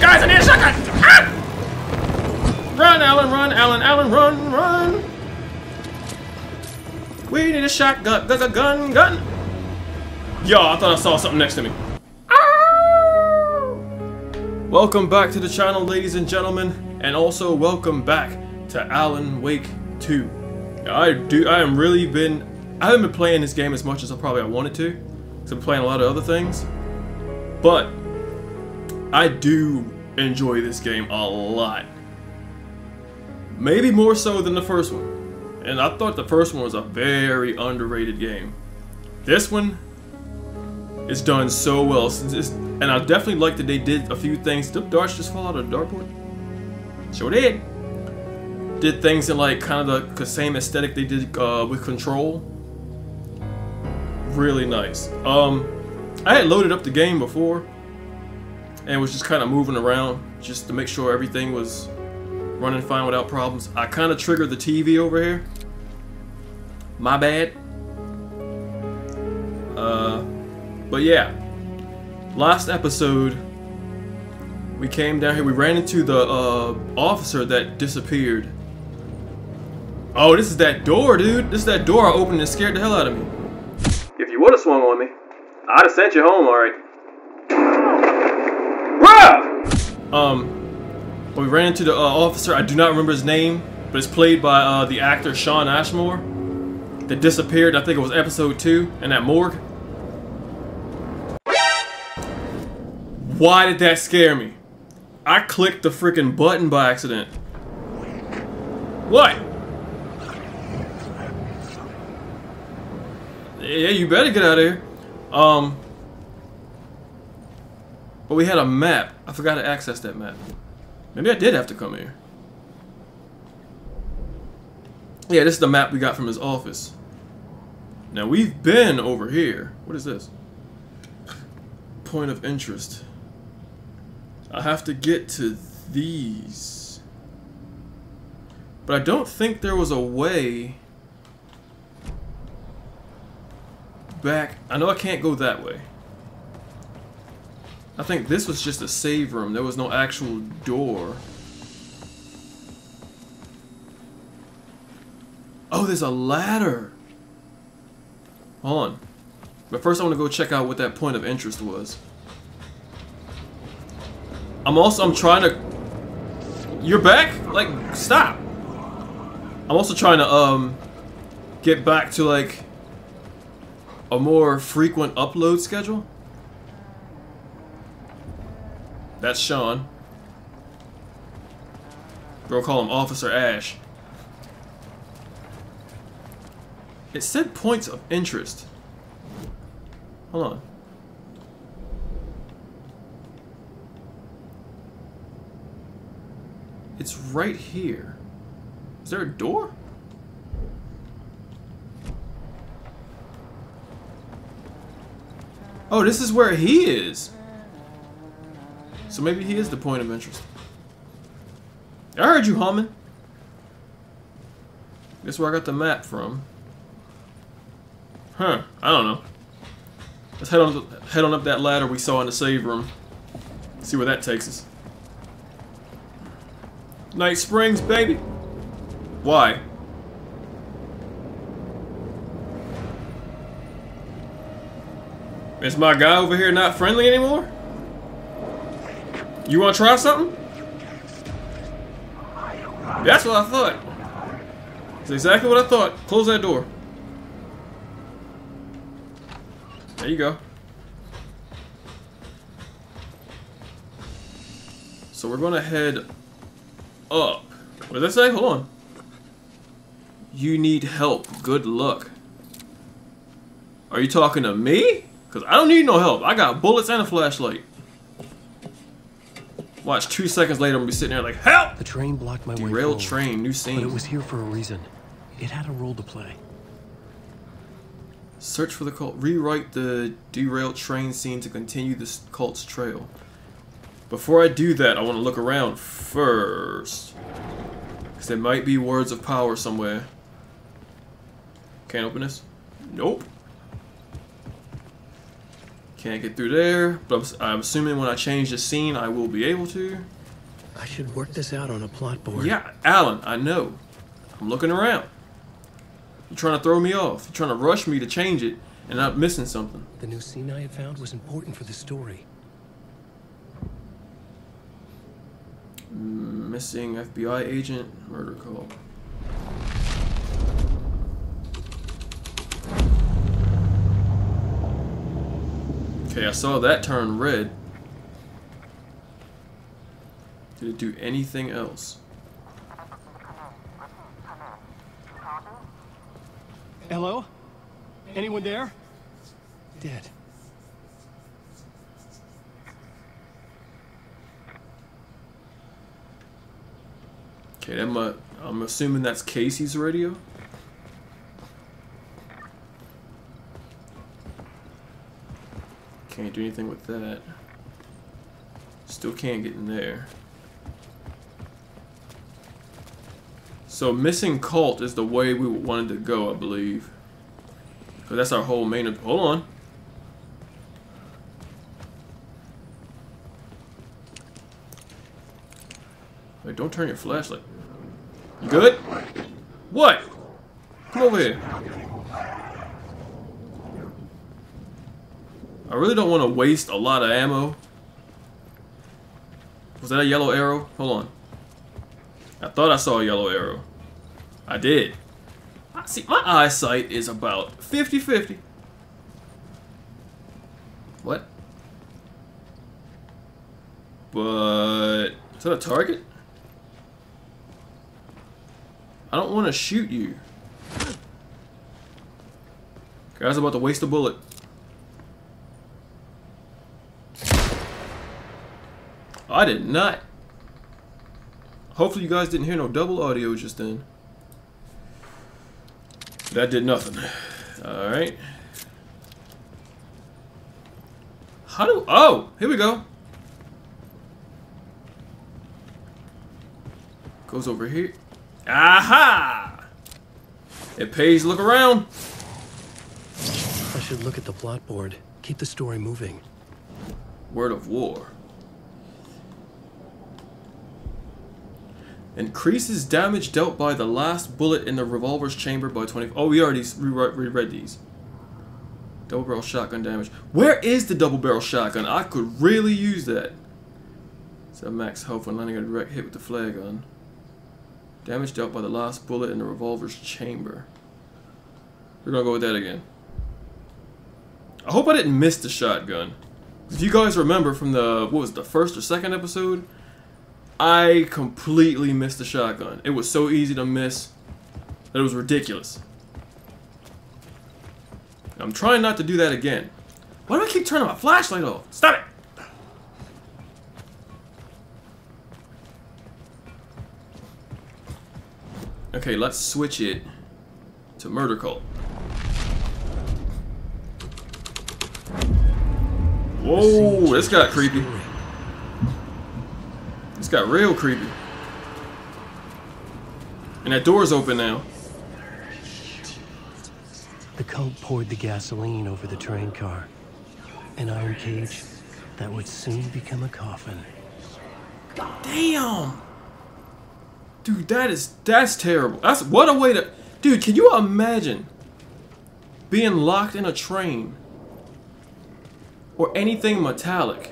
Guys, I need a shotgun! Ah! Run, Alan, run, Alan, Alan, run, run! We need a shotgun, gun, gun, gun, gun! Yo, I thought I saw something next to me. Welcome back to the channel, ladies and gentlemen, and also welcome back to Alan Wake 2. I do. I am really been. I haven't been playing this game as much as I probably I wanted to. Cause I've been playing a lot of other things, but I do enjoy this game a lot. Maybe more so than the first one. And I thought the first one was a very underrated game. This one is done so well. And I definitely like that they did a few things. Did darts just fall out of the dartboard? Sure did. Did things in like kind of the same aesthetic they did uh, with Control. Really nice. Um, I had loaded up the game before and was just kind of moving around just to make sure everything was running fine without problems. I kind of triggered the TV over here. My bad. Uh, but yeah, last episode we came down here. We ran into the uh, officer that disappeared. Oh, this is that door, dude. This is that door I opened and scared the hell out of me. If you would have swung on me, I'd have sent you home, alright. Bruh! Um, we ran into the uh, officer. I do not remember his name, but it's played by uh, the actor Shawn Ashmore. That disappeared, I think it was episode 2, in that morgue. Why did that scare me? I clicked the freaking button by accident. What? Yeah, you better get out of here. Um, but we had a map. I forgot to access that map. Maybe I did have to come here. Yeah, this is the map we got from his office. Now we've been over here. What is this? Point of interest. I have to get to these. But I don't think there was a way back. I know I can't go that way. I think this was just a save room. There was no actual door. Oh, there's a ladder. Hold on. But first I want to go check out what that point of interest was. I'm also, I'm trying to... You're back? Like, stop. I'm also trying to, um, get back to, like, a more frequent upload schedule. That's Shawn. We'll call him Officer Ash. It said points of interest. Hold on. It's right here. Is there a door? Oh, this is where he is. So maybe he is the point of interest. I heard you humming. Guess where I got the map from. Huh, I don't know. Let's head on head on up that ladder we saw in the save room. See where that takes us. Night Springs, baby. Why? Is my guy over here not friendly anymore? You want to try something? That's what I thought. That's exactly what I thought. Close that door. There you go. So we're going to head up. What does that say? Hold on. You need help. Good luck. Are you talking to me? Because I don't need no help. I got bullets and a flashlight. Watch, two seconds later, I'm gonna be sitting there like, help! The train blocked my Derailed way forward, train, new scene. But it was here for a reason. It had a role to play. Search for the cult. Rewrite the derailed train scene to continue the cult's trail. Before I do that, I want to look around first. Because there might be words of power somewhere. Can't open this? Nope. Can't get through there, but I'm, I'm assuming when I change the scene, I will be able to. I should work this out on a plot board. Yeah, Alan, I know. I'm looking around. You're trying to throw me off. You're trying to rush me to change it, and I'm missing something. The new scene I had found was important for the story. Mm, missing FBI agent, murder call. Okay, I saw that turn red. Did it do anything else? Hello? Anyone there? Dead. Okay, that mu I'm assuming that's Casey's radio. Can't do anything with that. Still can't get in there. So missing cult is the way we wanted to go, I believe. Cause that's our whole main. Hold on. Wait, don't turn your flashlight. You good? What? Come over here. Really don't want to waste a lot of ammo. Was that a yellow arrow? Hold on. I thought I saw a yellow arrow. I did. See, my eyesight is about 50-50. What? But... Is that a target? I don't want to shoot you. Guy's about to waste a bullet. I did not. Hopefully you guys didn't hear no double audio just then. That did nothing. Alright. How do... Oh! Here we go. Goes over here. Aha! It pays to look around. I should look at the plot board. Keep the story moving. Word of war. Increases damage dealt by the last bullet in the revolver's chamber by 20. Oh, we already reread re these. Double barrel shotgun damage. Where is the double barrel shotgun? I could really use that. So max health when landing a direct hit with the flare gun. Damage dealt by the last bullet in the revolver's chamber. We're gonna go with that again. I hope I didn't miss the shotgun. If you guys remember from the, what was it, the first or second episode, I completely missed the shotgun. It was so easy to miss that it was ridiculous. I'm trying not to do that again. Why do I keep turning my flashlight off? Stop it! Okay, let's switch it to Murder Cult. Whoa, this got creepy. This got real creepy. And that door's open now. The cult poured the gasoline over the train car. An iron cage that would soon become a coffin. Damn! Dude, that is that's terrible. That's what a way to Dude, can you imagine being locked in a train or anything metallic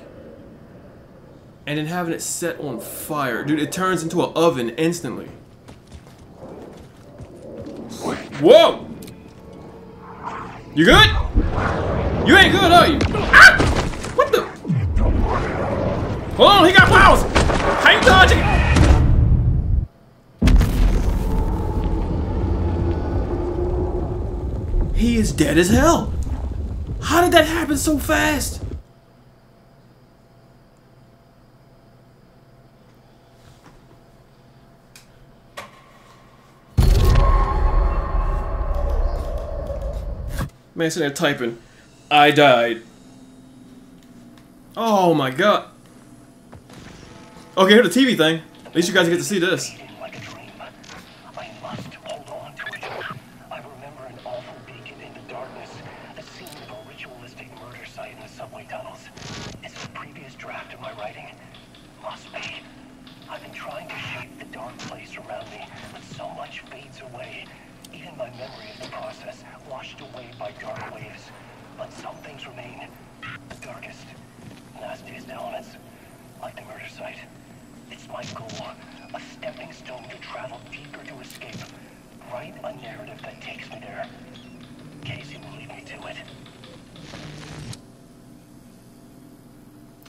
and then having it set on fire? Dude, it turns into an oven instantly. Whoa! You good? You ain't good, are you? Ah! What the? Hold on, he got powers! How you dodging? He is dead as hell. How did that happen so fast? Man sitting there typing, I died. Oh my god. Okay, here's the TV thing. At least you guys get to see this.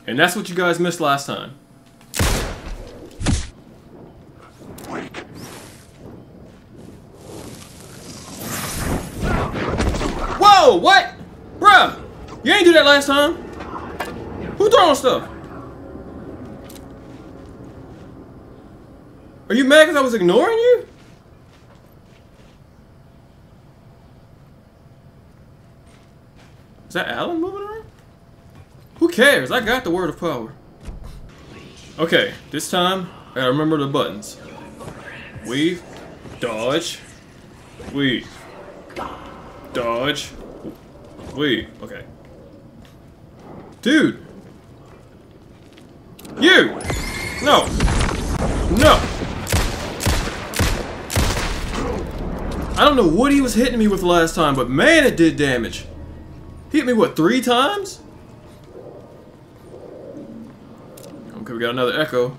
And that's what you guys missed last time. Whoa, what? Bruh, you ain't do that last time. Who throwing stuff? Are you mad because I was ignoring you? Is that Alan cares? I got the word of power. Okay, this time I remember the buttons. Weave, dodge, weave, dodge, weave. Okay. Dude! You! No! No! I don't know what he was hitting me with last time, but man, it did damage. He hit me, what, three times? We got another echo.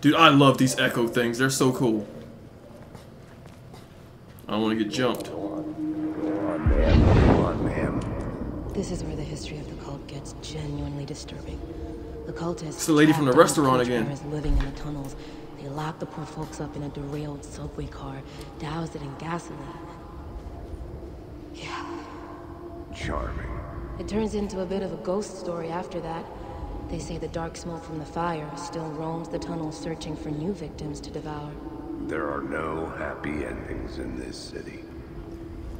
Dude, I love these echo things. They're so cool. I don't want to get jumped. This is where the history of the cult gets genuinely disturbing. The cultists. It's the lady from the restaurant coach again. cars Living in the tunnels. They locked the poor folks up in a derailed subway car, doused it in gasoline. Yeah. Charming. It turns into a bit of a ghost story after that. They say the dark smoke from the fire still roams the tunnels searching for new victims to devour. There are no happy endings in this city.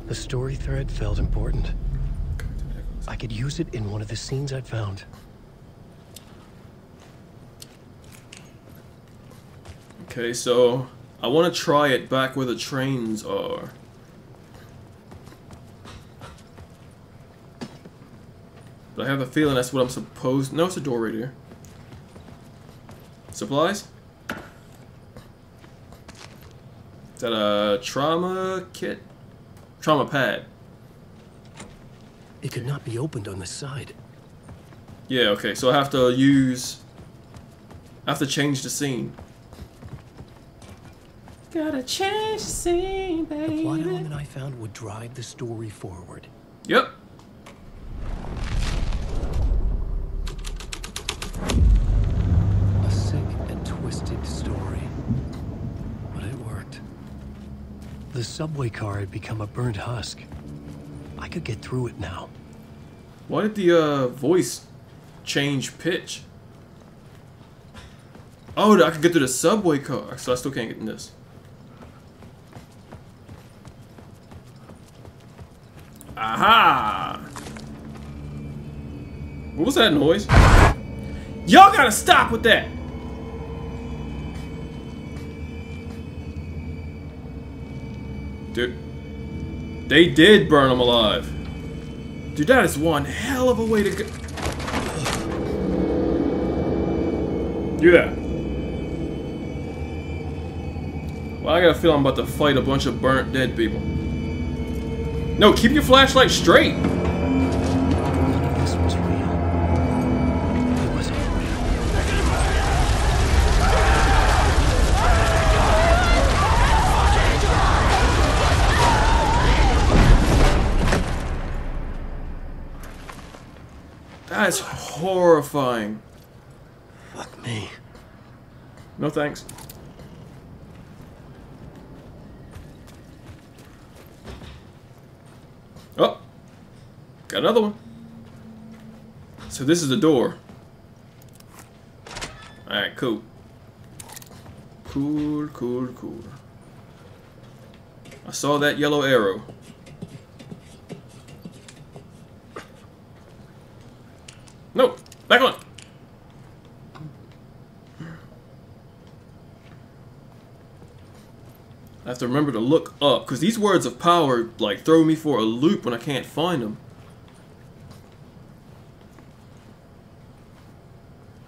The story thread felt important. I could use it in one of the scenes I'd found. Okay, so I want to try it back where the trains are. But I have a feeling that's what I'm supposed. No, it's a door right here. Supplies? Is that a trauma kit? Trauma pad. It could not be opened on the side. Yeah, okay, so I have to use. I have to change the scene. Gotta change the scene, baby. The plot baby. element I found would drive the story forward. Yep. A sick and twisted story. But it worked. The subway car had become a burnt husk. I could get through it now. Why did the uh, voice change pitch? Oh, I could get through the subway car, so I still can't get in this. Aha! What was that noise? Y'all gotta stop with that! They did burn him alive. Dude, that is one hell of a way to go. Do that. Well, I got a feeling I'm about to fight a bunch of burnt dead people. No, keep your flashlight straight. Horrifying. Fuck me. No thanks. Oh, got another one. So this is the door. All right, cool. Cool, cool, cool. I saw that yellow arrow. No, back on. I have to remember to look up, because these words of power, like, throw me for a loop when I can't find them.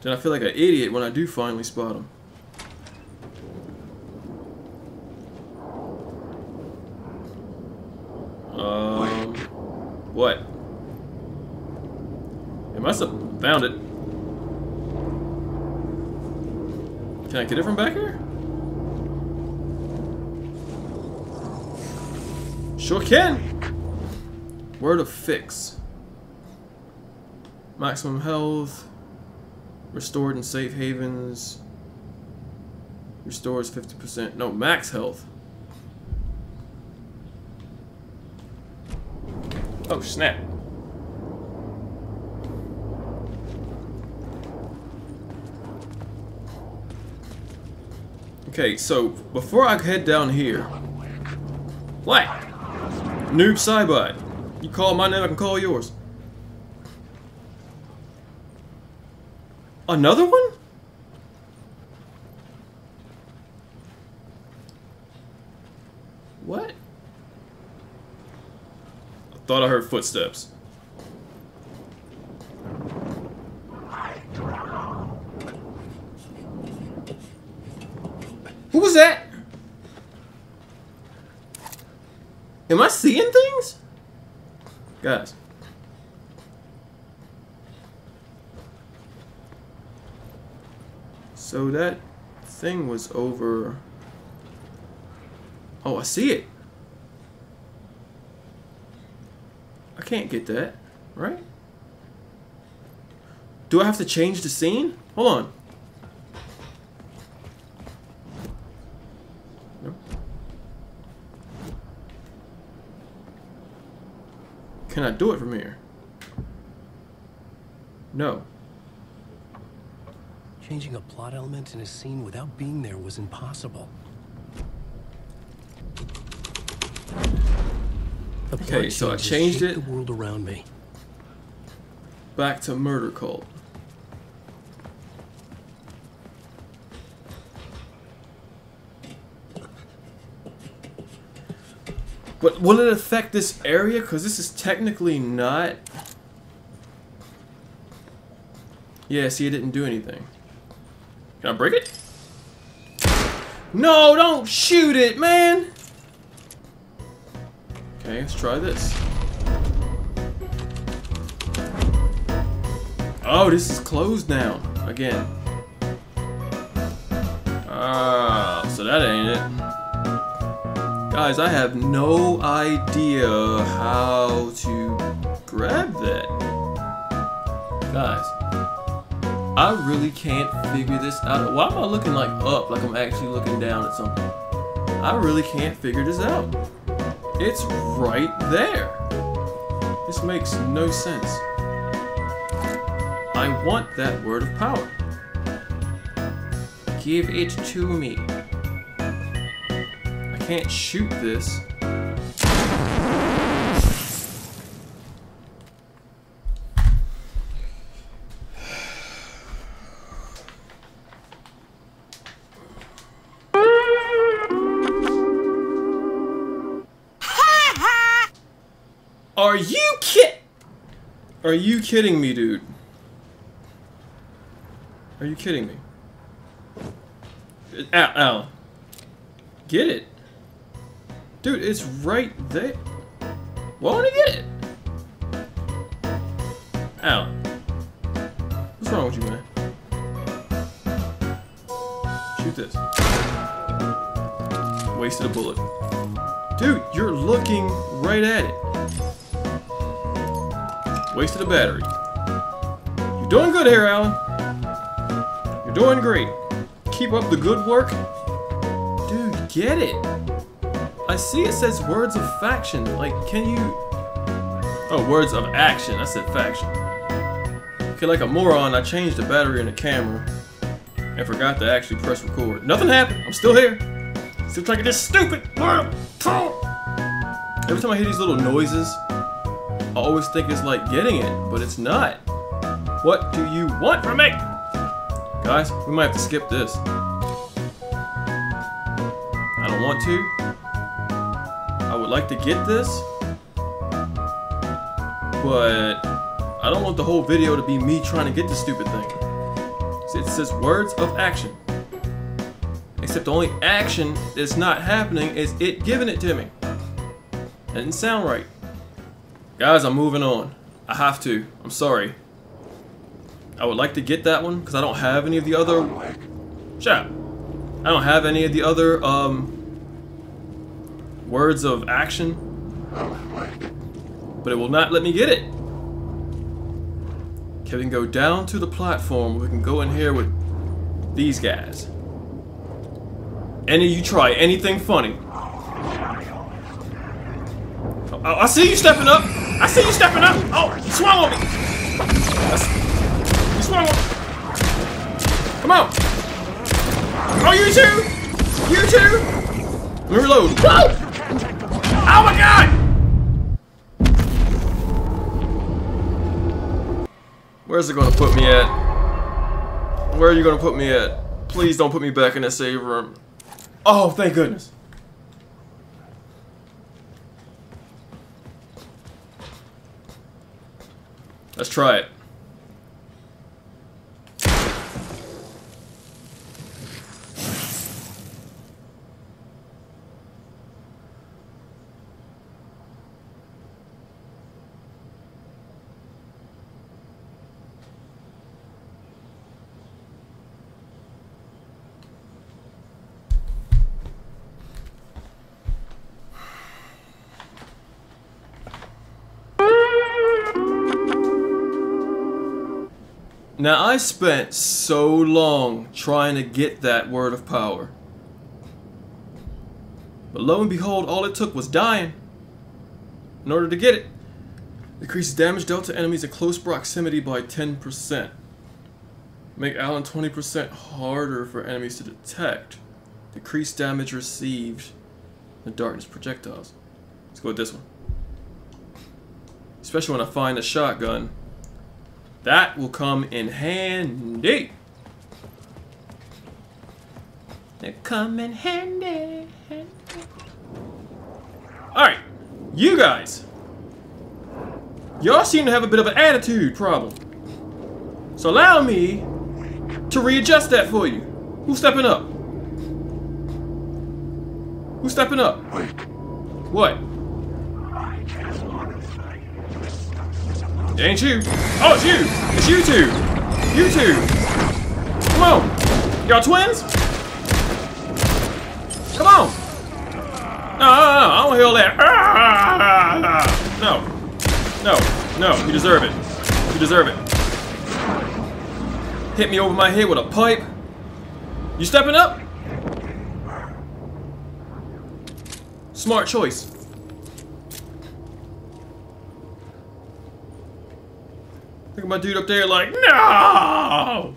Then I feel like an idiot when I do finally spot them. Um, what? It must have found it. Can I get it from back here? Sure can. Word of fix. Maximum health. Restored in safe havens. Restores 50%. No, max health. Oh, snap. Okay, so before I head down here. What? Noob Saibot. You call my name, I can call yours. Another one? What? I thought I heard footsteps. Who was that? Am I seeing things? Guys. So that thing was over... Oh, I see it. I can't get that, right? Do I have to change the scene? Hold on. No. Can I do it from here? No. Changing a in a scene without being there was impossible. Okay, so I changed it. The world around me. Back to Murder Cult. But will it affect this area? Because this is technically not... Yeah, see, it didn't do anything. Can I break it? No, don't shoot it, man! Okay, let's try this. Oh, this is closed now. Again. Ah, so that ain't it. Guys, I have no idea how to grab that. Guys, I really can't figure this out. Why am I looking like up, like I'm actually looking down at something? I really can't figure this out. It's right there. This makes no sense. I want that word of power. Give it to me. I can't shoot this. Are you kidding me, dude? Are you kidding me? Uh, Al, Al. Get it. Dude, it's right there. Why won't he get it? Al. What's wrong with you, man? Shoot this. Wasted a bullet. Dude, you're looking right at it. Wasted a battery. You're doing good here, Alan. You're doing great. Keep up the good work. Dude, get it. I see it says words of faction. Like, can you... Oh, words of action. I said faction. Okay, like a moron, I changed the battery in the camera and forgot to actually press record. Nothing happened. I'm still here. Still trying to get this stupid Every time I hear these little noises, I always think it's like getting it, but it's not. What do you want from me? Guys, we might have to skip this. I don't want to. I would like to get this, but I don't want the whole video to be me trying to get this stupid thing. It says words of action. Except the only action that's not happening is it giving it to me. That didn't sound right. Guys, I'm moving on. I have to. I'm sorry. I would like to get that one because I don't have any of the other. Shut up. I don't have any of the other um words of action. But it will not let me get it. Can we go down to the platform. We can go in here with these guys. Any of you try anything funny. I see you stepping up. I see you stepping up. Oh, you swung on me. You swung on me. Come on. Oh, you too. You too. Let me reload. Oh my god! Where's it gonna put me at? Where are you gonna put me at? Please don't put me back in that save room. Oh, thank goodness. Let's try it. Now I spent so long trying to get that word of power. But lo and behold, all it took was dying in order to get it. Decreases damage dealt to enemies in close proximity by 10%. Make Alan 20% harder for enemies to detect. Decrease damage received in darkness projectiles. Let's go with this one. Especially when I find a shotgun. That will come in handy. They come in handy. handy. Alright, you guys. Y'all seem to have a bit of an attitude problem. So allow me to readjust that for you. Who's stepping up? Who's stepping up? Wait. What? It ain't you. Oh, it's you. It's you two. You two. Come on. Y'all twins? Come on. No, no, no. I don't hear all that. No. No. No. You deserve it. You deserve it. Hit me over my head with a pipe. You stepping up? Smart choice. Look at my dude up there like, no! I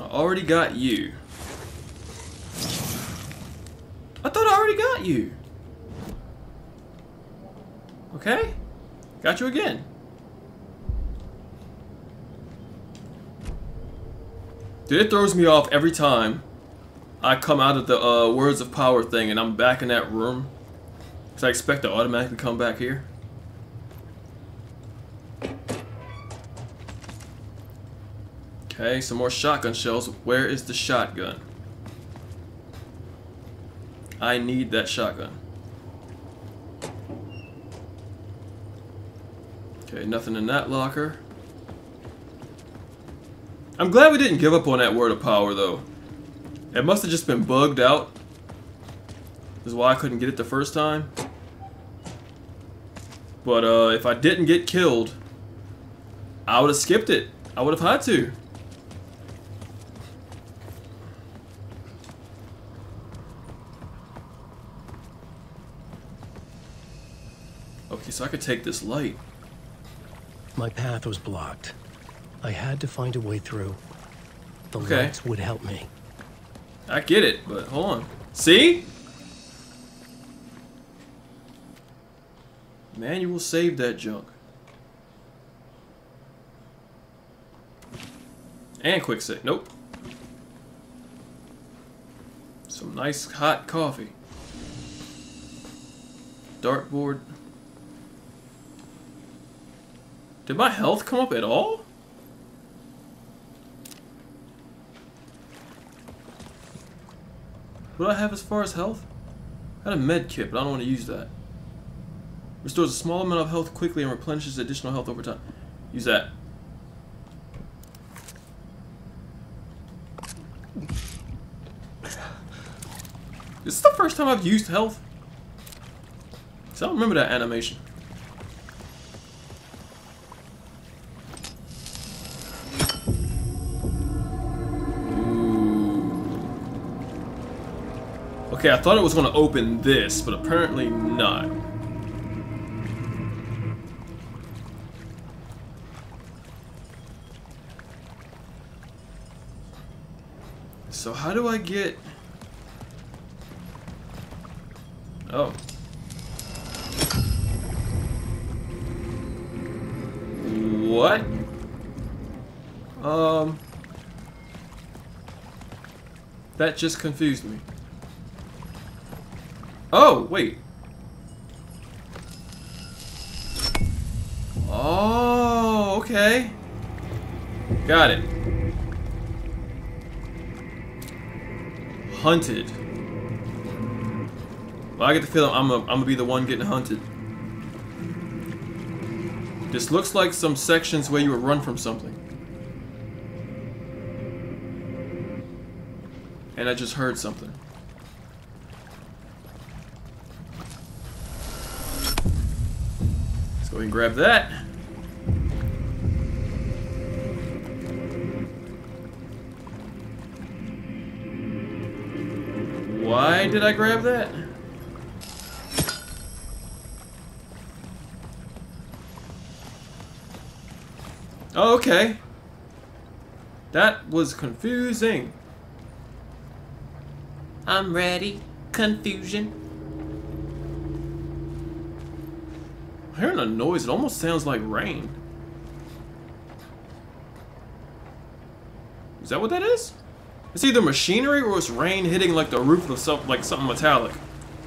already got you. I thought I already got you. Okay? Got you again. Dude, it throws me off every time I come out of the uh, Words of Power thing and I'm back in that room. Because I expect to automatically come back here. Okay, some more shotgun shells. Where is the shotgun? I need that shotgun. Okay, nothing in that locker. I'm glad we didn't give up on that word of power, though. It must have just been bugged out. This is why I couldn't get it the first time. But uh, if I didn't get killed, I would have skipped it. I would have had to. So I could take this light. My path was blocked. I had to find a way through. The Okay. lights would help me. I get it, but hold on. See? Manual save that junk. And quick save. Nope. Some nice hot coffee. Dartboard. Did my health come up at all? What do I have as far as health? I had a med kit, but I don't want to use that. Restores a small amount of health quickly and replenishes additional health over time. Use that. This is the first time I've used health. So I don't remember that animation. Okay, I thought it was going to open this, but apparently not. So how do I get... Oh. What? Um... That just confused me. Oh, wait. Oh, okay. Got it. Hunted. Well, I get the feeling I'm gonna I'm be the one getting hunted. This looks like some sections where you would run from something. And I just heard something. Ahead and grab that. Why did I grab that? Oh, okay. That was confusing. I'm ready. Confusion. Hearing a noise. It almost sounds like rain. Is that what that is? It's either machinery or it's rain hitting like the roof of some, like something metallic.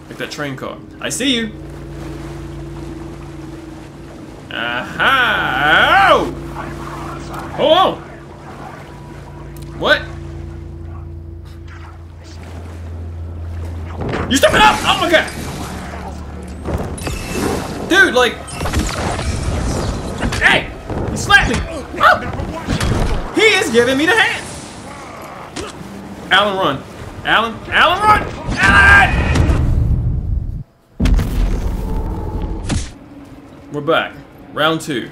Like that train car. I see you. Aha! Hold on! What? You stepping up! Oh my god! Dude, like... Hey! He slapped me! Oh! He is giving me the hand! Alan, run. Alan, Alan, run! Alan! We're back. Round two.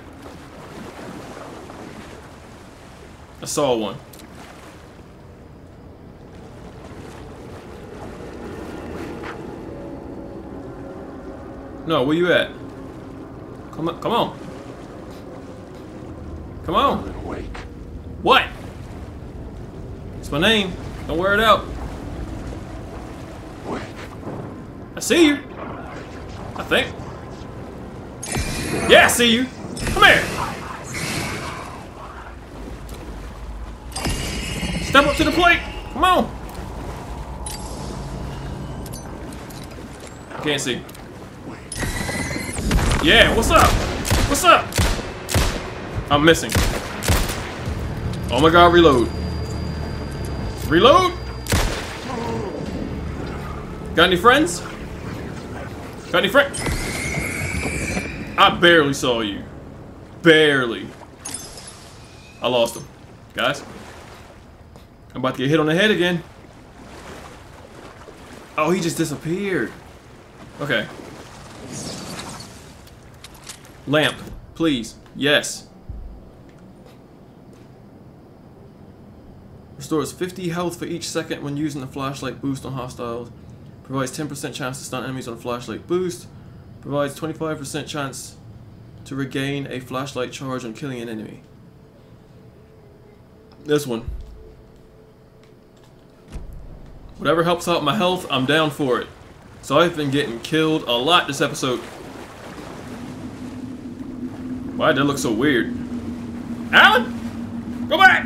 I saw one. No, where you at? Come on, come on. Come on. Awake. What? It's my name. Don't wear it out. I see you. I think. Yeah, I see you. Come here. Step up to the plate. Come on. Can't see. Yeah, what's up? What's up? I'm missing. Oh my god, reload. Reload! Got any friends? Got any friends? I barely saw you. Barely. I lost him. Guys. I'm about to get hit on the head again. Oh, he just disappeared. Okay. Lamp, please. Yes. Restores 50 health for each second when using the flashlight boost on hostiles. Provides 10% chance to stun enemies on flashlight boost. Provides 25% chance to regain a flashlight charge on killing an enemy. This one. Whatever helps out my health, I'm down for it. So I've been getting killed a lot this episode. Why did that look so weird? Alan! Go back!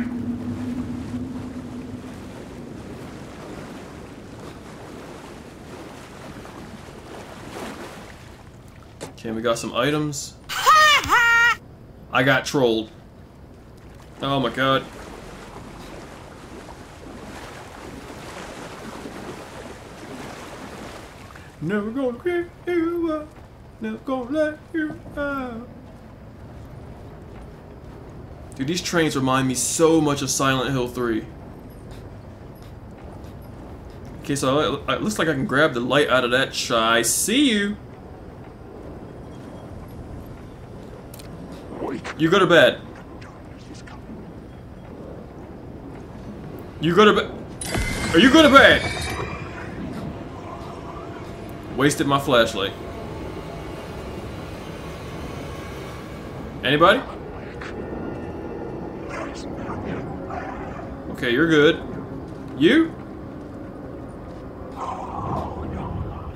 Okay, we got some items. I got trolled. Oh my god. Never gonna give you up. Never gonna let you out. Dude, these trains remind me so much of Silent Hill 3. Okay, so it looks like I can grab the light out of that shy. See you! You go to bed. You go to bed. Are you go to bed? Wasted my flashlight. Anybody? Okay, you're good. You?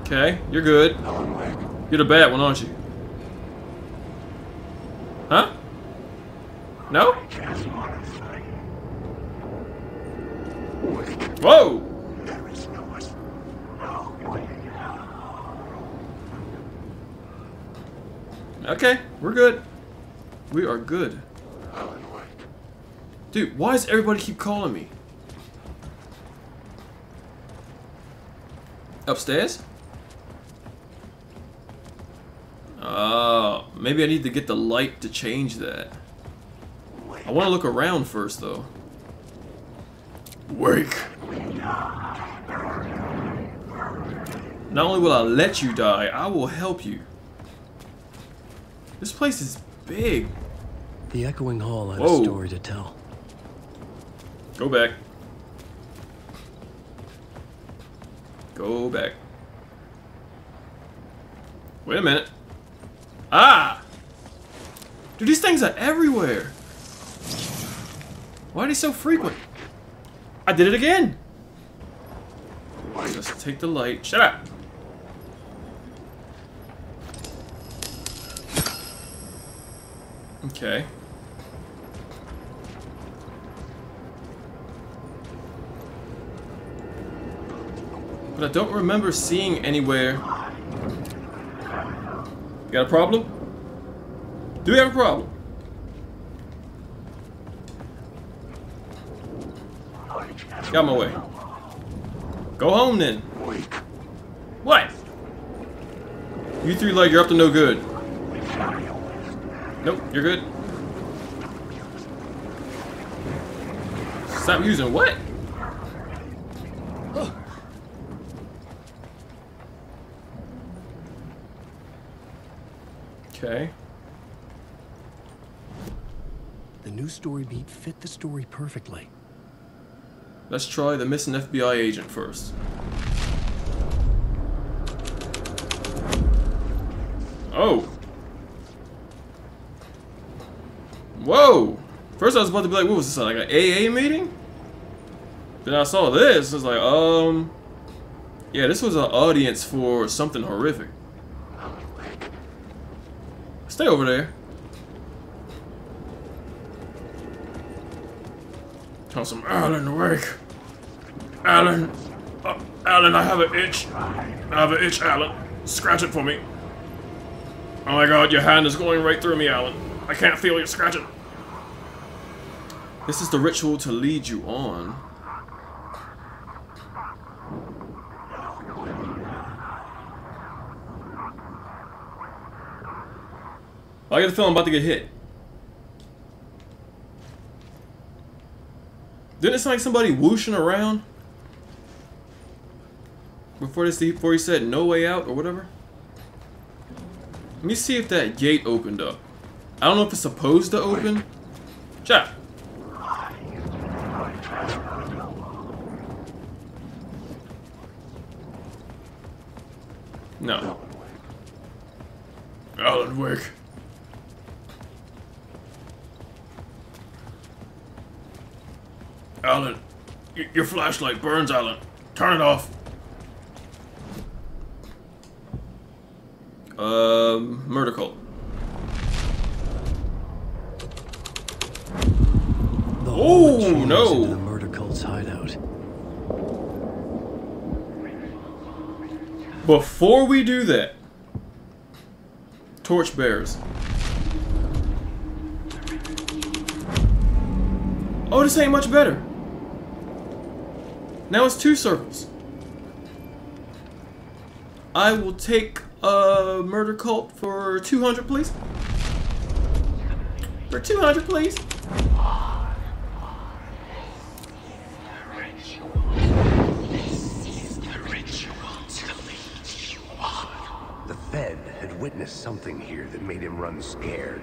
Okay, you're good. You're the bad one, aren't you? Huh? No? Whoa! Okay, we're good. We are good. Dude, why does everybody keep calling me? Upstairs? Oh, maybe I need to get the light to change that. I want to look around first, though. Wake. Not only will I let you die, I will help you. This place is big. The echoing hall had Whoa. a story to tell. Go back. Go back. Wait a minute. Ah! Dude, these things are everywhere. Why are they so frequent? I did it again. Let's take the light. Shut up. Okay. But I don't remember seeing anywhere. You got a problem? Do we have a problem? Get out my way. Go home then. What? You three leg, you're up to no good. Nope, you're good. Stop using what? Okay. The new story beat fit the story perfectly. Let's try the missing FBI agent first. Oh. Whoa. First I was about to be like, what was this, like an AA meeting? Then I saw this, I was like, um... Yeah, this was an audience for something horrific. Stay over there. Tell some Alan awake. Alan. Uh, Alan, I have an itch. I have an itch, Alan. Scratch it for me. Oh my god, your hand is going right through me, Alan. I can't feel you scratching. This is the ritual to lead you on. I get the feeling I'm about to get hit. Didn't it sound like somebody whooshing around? Before this, before he said no way out or whatever? Let me see if that gate opened up. I don't know if it's supposed to open. Chat. No. Alan Wake. Alan, y- your flashlight burns, Alan. Turn it off. Um, murder cult. The Oh, hall that channels no. into the murder cult's hideout. Before we do that, torch bearers. Oh, this ain't much better. Now it's two circles. I will take a murder cult for 200, please? For 200, please? The Fed had witnessed something here that made him run scared.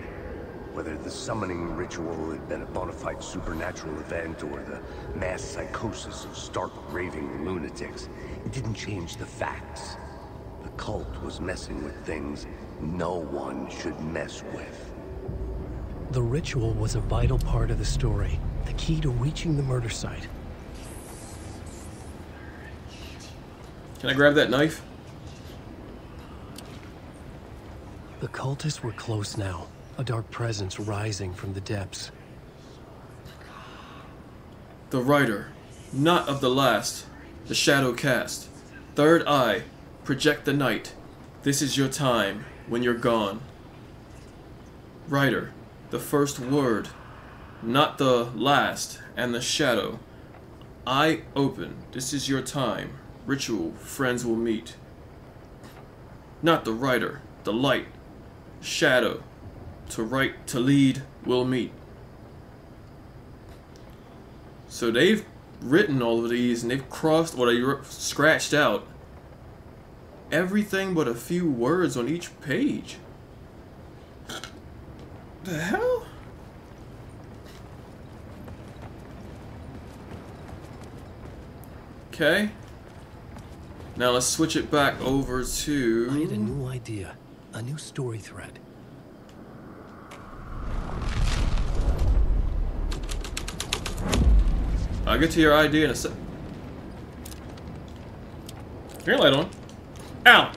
Whether the summoning ritual had been a bona fide supernatural event or the mass psychosis of stark raving lunatics, it didn't change the facts. The cult was messing with things no one should mess with. The ritual was a vital part of the story, the key to reaching the murder site. Can I grab that knife? The cultists were close now, a dark presence rising from the depths. The writer, not of the last, the shadow cast. Third eye, project the night. This is your time when you're gone. Writer, the first word, not the last, and the shadow. Eye open, this is your time. Ritual, friends will meet. Not the writer, the light, shadow. To write, to lead, will meet. So they've written all of these and they've crossed or they scratched out everything but a few words on each page. The hell? Okay. Now let's switch it back over to... I had a new idea, a new story thread. I'll get to your ID in a sec. Turn your light on. Ow!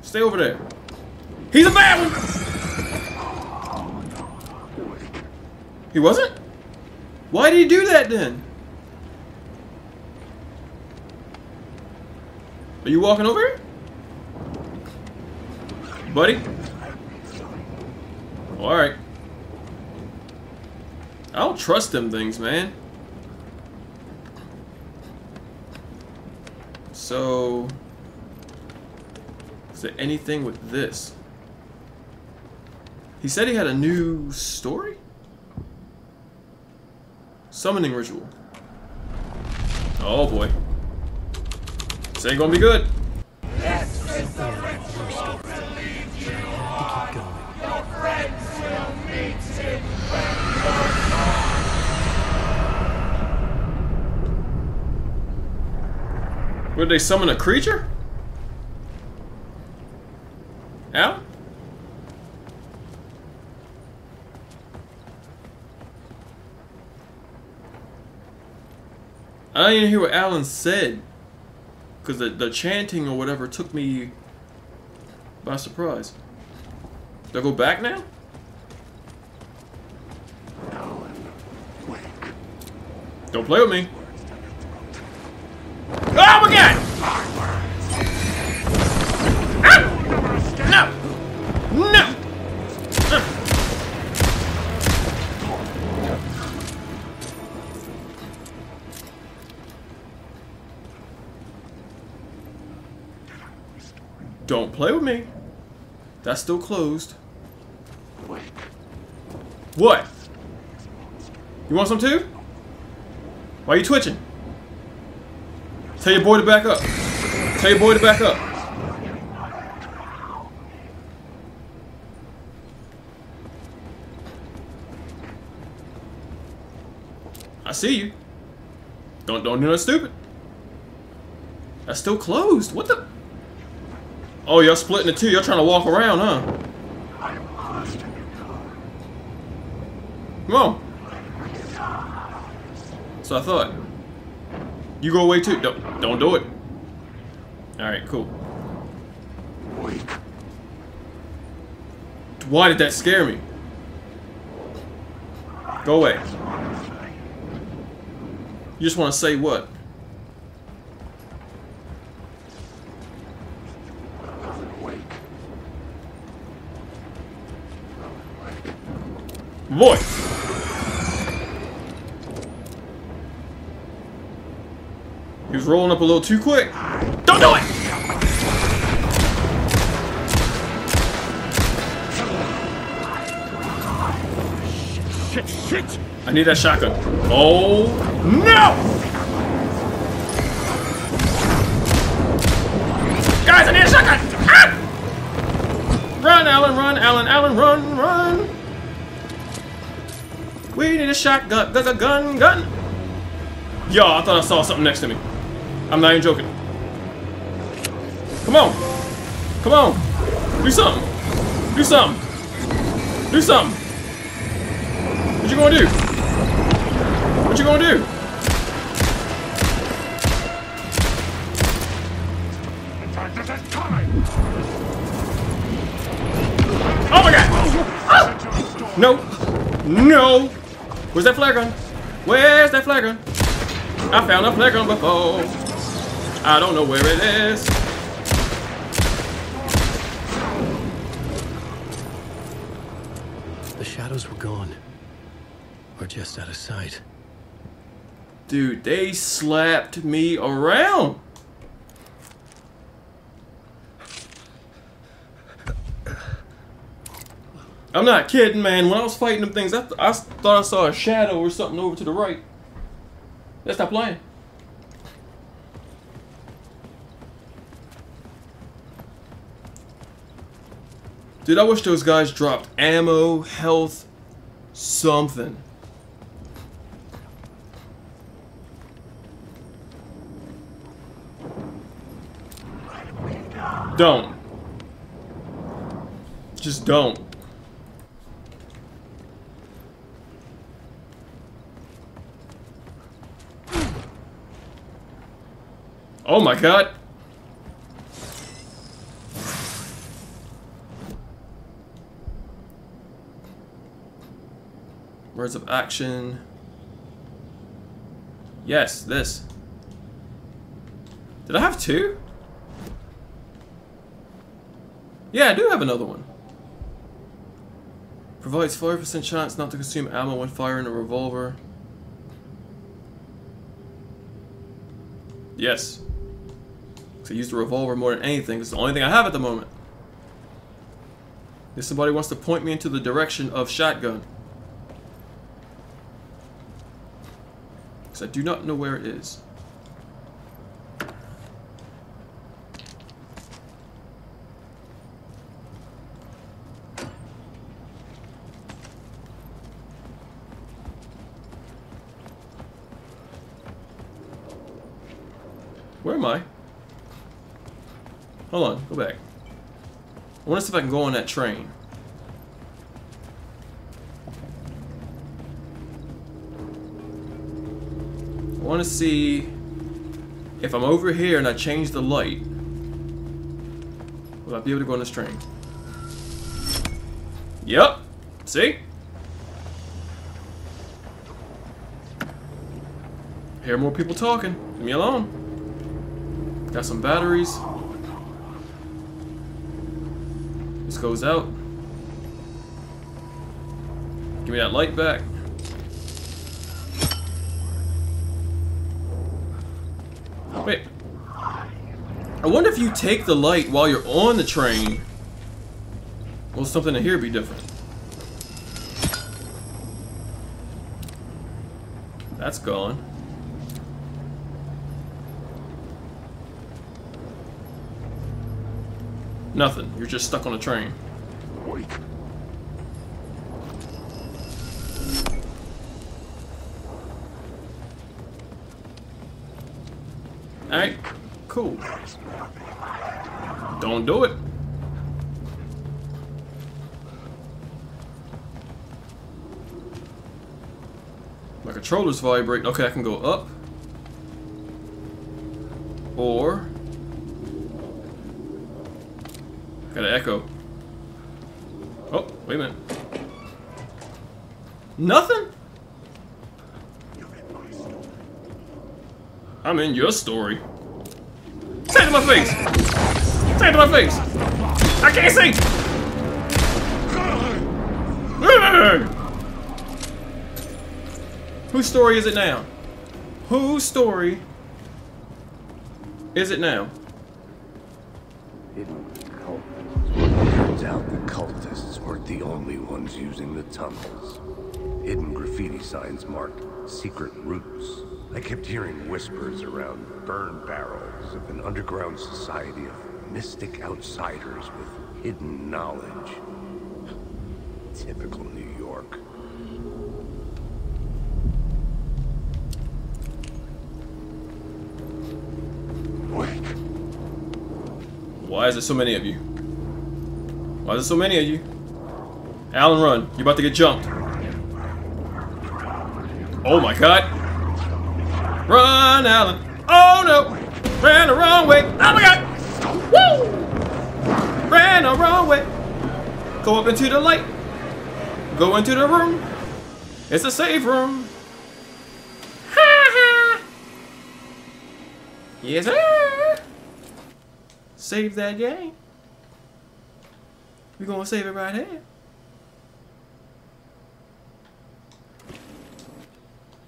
Stay over there. He's a bad one! He wasn't? Why did he do that then? Are you walking over here? Buddy? Alright. I don't trust them things, man. So... Is there anything with this? He said he had a new story? Summoning ritual. Oh boy. This ain't gonna be good. Would they summon a creature? Al? I didn't even hear what Alan said. Because the, the chanting or whatever took me by surprise. Do I go back now? Alan, wake. Don't play with me. Oh my god! No! No! Don't play with me. That's still closed. What? You want some too? Why are you twitching? Tell your boy to back up. Tell your boy to back up. I see you. Don't don't do nothing stupid. That's still closed. What the? Oh, y'all splitting the two. Y'all trying to walk around, huh? Come on. So I thought. You go away too. Don't don't do it. All right, cool. Why did that scare me? Go away. You just want to say what? Boy. He was rolling up a little too quick. Don't do it! Shit, shit! I need that shotgun. Oh, no! Guys, I need a shotgun! Ah! Run, Alan, run, Alan, Alan, run, run! We need a shotgun, gun, gun, gun! Yo, I thought I saw something next to me. I'm not even joking. Come on! Come on! Do something! Do something! Do something! What you gonna do? What you gonna do? Oh my god! Ah! No! No! Where's that flare gun? Where's that flare gun? I found a flare gun before. I don't know where it is. The shadows were gone. Or just out of sight. Dude, they slapped me around. I'm not kidding, man. When I was fighting them things, I, th I thought I saw a shadow or something over to the right. Let's stop playing. Dude, I wish those guys dropped ammo, health, something. Don't. Just don't. Oh my god. Words of action. Yes, this. Did I have two? Yeah, I do have another one. Provides 5% chance not to consume ammo when firing a revolver. Yes. So I use the revolver more than anything. It's the only thing I have at the moment. If somebody wants to point me into the direction of shotgun. Because I do not know where it is. Where am I? Hold on, go back. I want to see if I can go on that train. Want to see if I'm over here and I change the light. Will I be able to go on the train? Yep. See? Hear more people talking. Leave me alone. Got some batteries. This goes out. Give me that light back. Wait. I wonder if you take the light while you're on the train. Will something in here be different? That's gone. Nothing. You're just stuck on a train. Wait. Alright. Cool. Don't do it. My controller's vibrating. Okay, I can go up. Or... Got an echo. Oh, wait a minute. Nothing? I'm in your story. Say to my face! Say it to my face! I can't see! Whose story is it now? Whose story is it now? Hidden cultists. Turns out the cultists weren't the only ones using the tunnels. Hidden graffiti signs marked secret routes. I kept hearing whispers around burn barrels of an underground society of mystic outsiders with hidden knowledge. Typical New York. Wait. Why is there so many of you? Why is there so many of you? Alan, run. You're about to get jumped. Oh my god. Run, Alan. Oh no. Ran the wrong way. Oh my god. Ran the wrong way. Go up into the light. Go into the room. It's a safe room. Ha ha. Yes, sir. Save that game. We're gonna save it right here.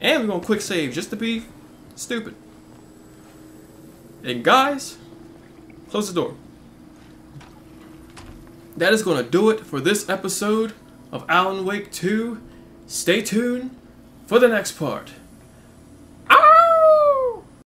And we're gonna quick save just to be stupid. And guys, close the door. That is gonna do it for this episode of Alan Wake 2. Stay tuned for the next part.